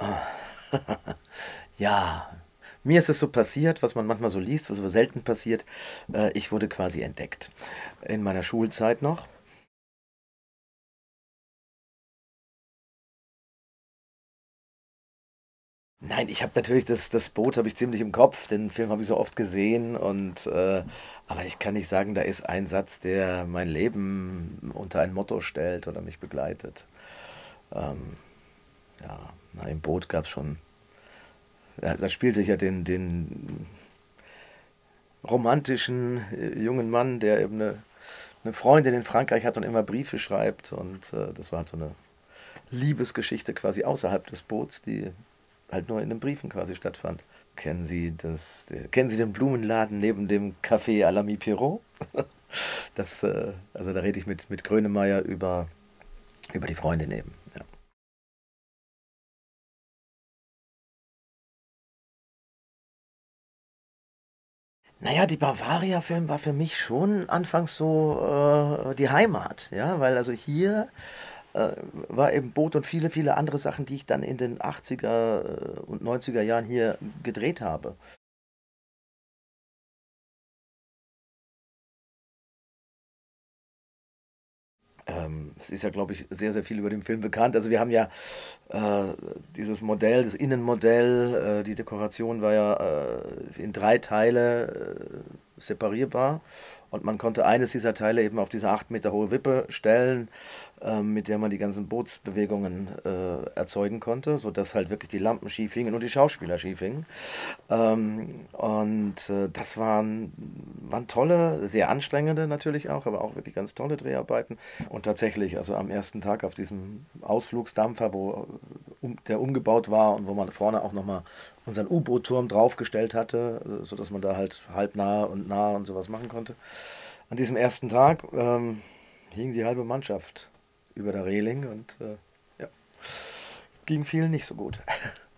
Ja, mir ist es so passiert, was man manchmal so liest, was aber selten passiert. Äh, ich wurde quasi entdeckt. In meiner Schulzeit noch. Nein, ich habe natürlich das das Boot habe ich ziemlich im Kopf. Den Film habe ich so oft gesehen und, äh aber ich kann nicht sagen, da ist ein Satz, der mein Leben unter ein Motto stellt oder mich begleitet. Ähm, ja, na, im Boot gab's schon ja, da spielte ich ja den den romantischen, äh, jungen Mann, der eben 'ne 'ne Freundin in Frankreich hat und immer Briefe schreibt und, äh, das war halt so 'ne Liebesgeschichte quasi außerhalb des Boots, die halt nur in den Briefen quasi stattfand. Kennen Sie das äh, kennen Sie den Blumenladen neben dem Café à l'Ami Pierrot? Das, äh also, da rede ich mit mit Grönemeyer über über die Freundin eben, ja. Na ja, die Bavaria-Film war für mich schon anfangs so, äh, die Heimat, ja, weil also hier, äh, war eben Boot und viele, viele andere Sachen, die ich dann in den 80er, äh, und 90er Jahren hier gedreht habe. Ähm, es ist ja, glaube ich, sehr, sehr viel über den Film bekannt. Also, wir haben ja, äh, dieses Modell, das Innenmodell, äh, die Dekoration war ja, äh, in 3 Teile, äh, separierbar und man konnte eines dieser Teile eben auf diese 8 Meter hohe Wippe stellen, ähm, mit der man die ganzen Bootsbewegungen, äh, erzeugen konnte, sodass halt wirklich die Lampen schief hingen und die Schauspieler schief hingen. Ähm, und, äh, das waren waren tolle, sehr anstrengende natürlich auch, aber auch wirklich ganz tolle Dreharbeiten. Und tatsächlich, also am ersten Tag auf diesem Ausflugsdampfer, wo um der umgebaut war und wo man vorne auch noch mal unseren U-Boot-Turm draufgestellt hatte, äh, sodass man da halt halbnah und nah und so was machen konnte. An diesem ersten Tag, ähm, hing die halbe Mannschaft über der Reling und, äh, ja, ging vielen nicht so gut.